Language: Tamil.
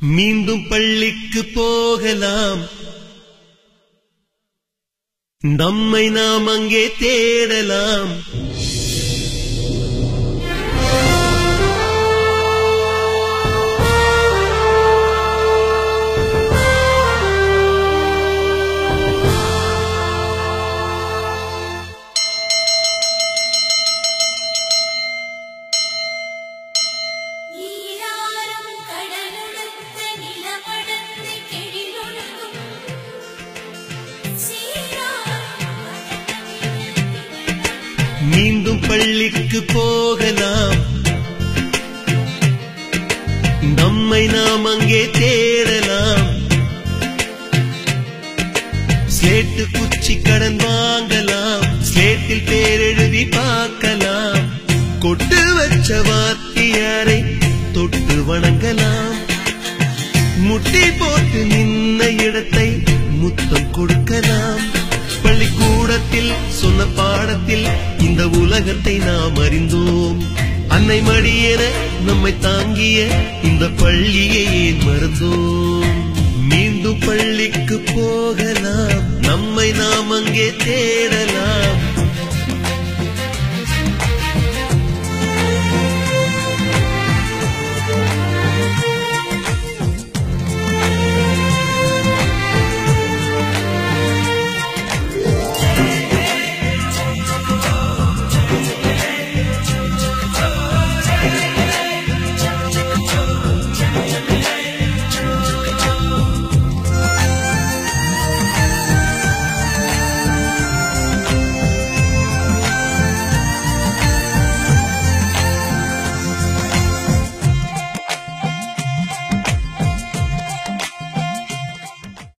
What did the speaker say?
மீண்டும் பள்ளிக்கு போகலாம். நம்மை நாம் அங்கே தேடலாம். மீண்டும் பள்ளிக்கு போகலாம். நம்மை நாம் அங்கே தேடலாம். ஸ்லேட்டு குச்சி கடன் வாங்கலாம். ஸ்லேட்டில் பேரெழுதி பார்க்கலாம். கொட்டு வச்ச வாத்தியாரை தொட்டு வணங்கலாம். முட்டி போட்டு நின்ன இடத்தை முத்தம் கொடுக்கலாம். பள்ளிக்கூடத்தில் சொன்ன பாடத்தில் இந்த உலகத்தை நாம் அறிந்தோம். அன்னை மடியென நம்மை தாங்கிய இந்த பள்ளியை ஏன் மறந்தோம்? மீண்டும் பள்ளிக்கு போகலாம். நம்மை நாம் அங்கே தேடலாம்.